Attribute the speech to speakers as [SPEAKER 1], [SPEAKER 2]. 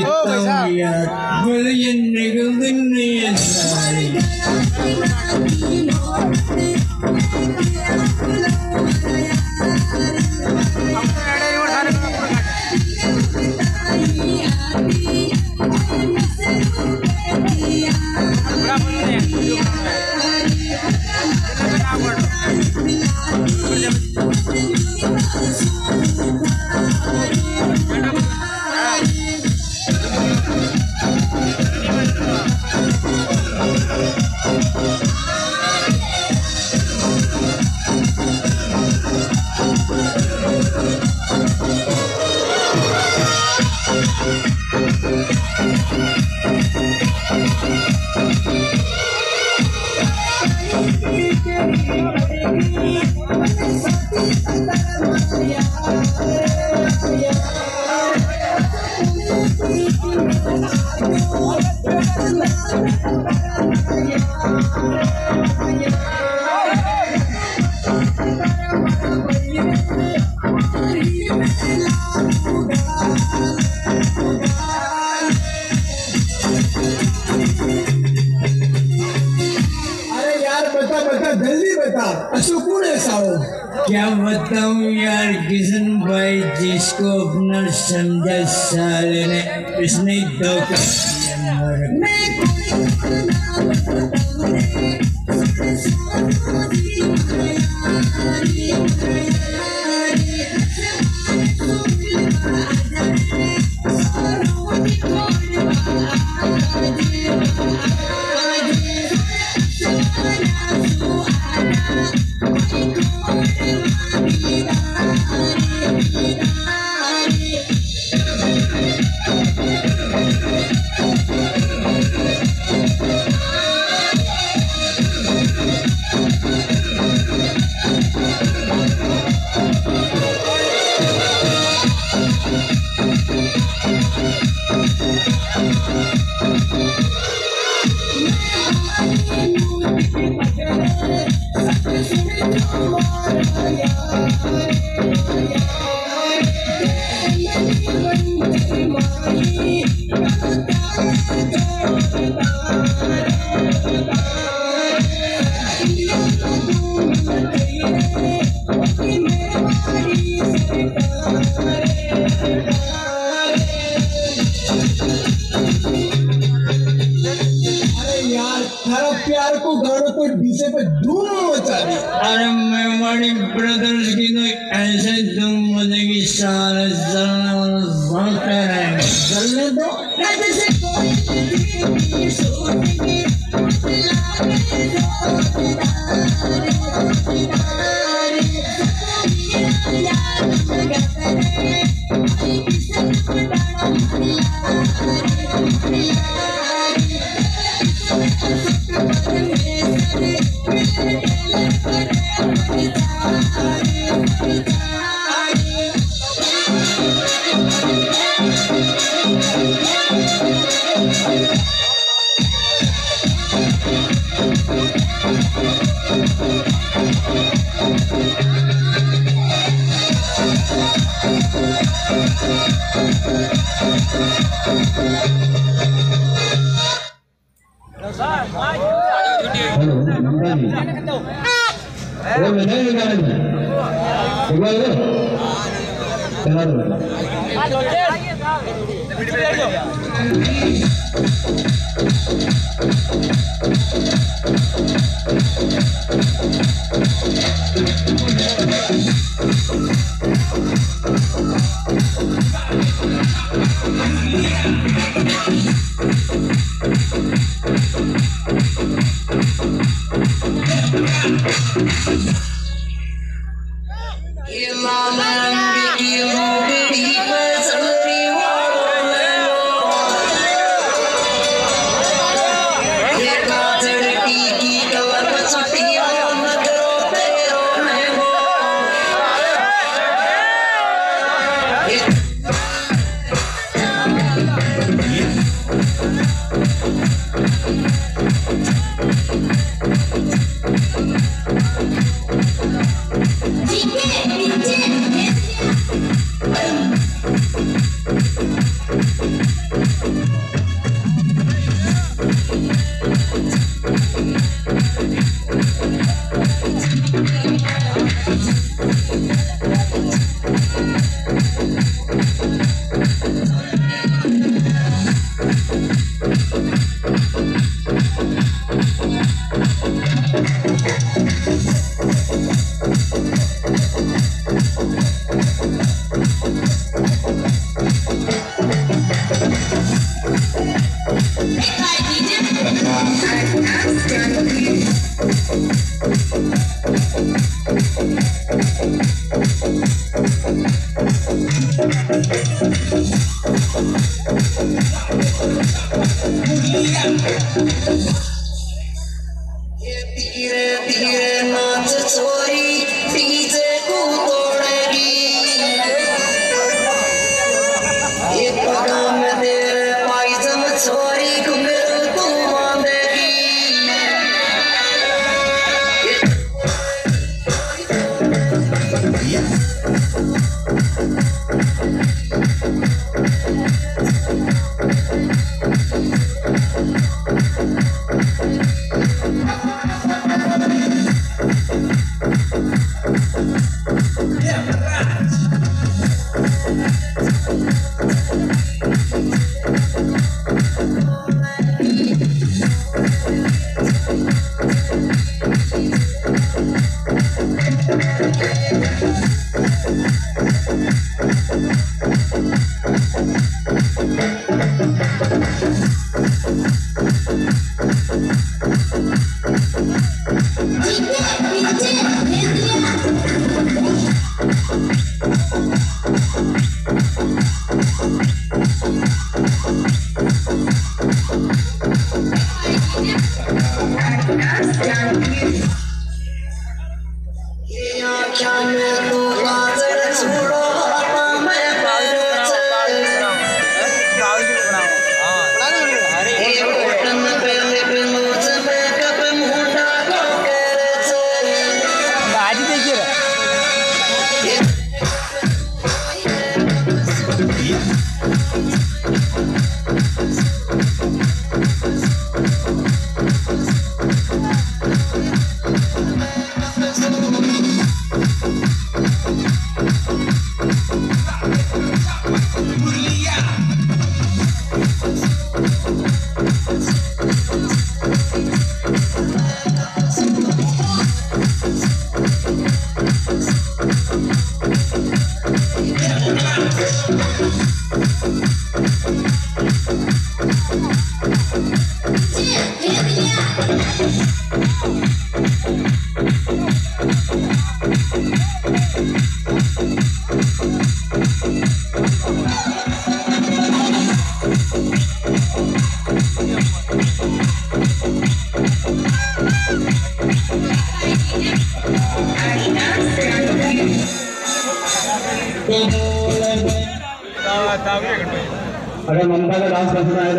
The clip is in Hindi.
[SPEAKER 1] தவித்தவிய விலையின் நிகழ்ந்து நீ पर ये निकलती नहीं है सारी
[SPEAKER 2] अरे यार बता बता
[SPEAKER 1] क्या बताऊँ यार किशन भाई जिसको अपना समझा साले ने इसने दिया
[SPEAKER 2] डीजे पे धूम मचा दी।
[SPEAKER 1] अरे मेवाड़ी ब्रदर्स की तो ऐसे धूम बजेगी सारे जलने
[SPEAKER 3] Sir, Mike. अरे बजाओ ये गाने में एक बार दो चला दो
[SPEAKER 1] बेटा Yeah.
[SPEAKER 3] अगर ममता का डांस पसंद आया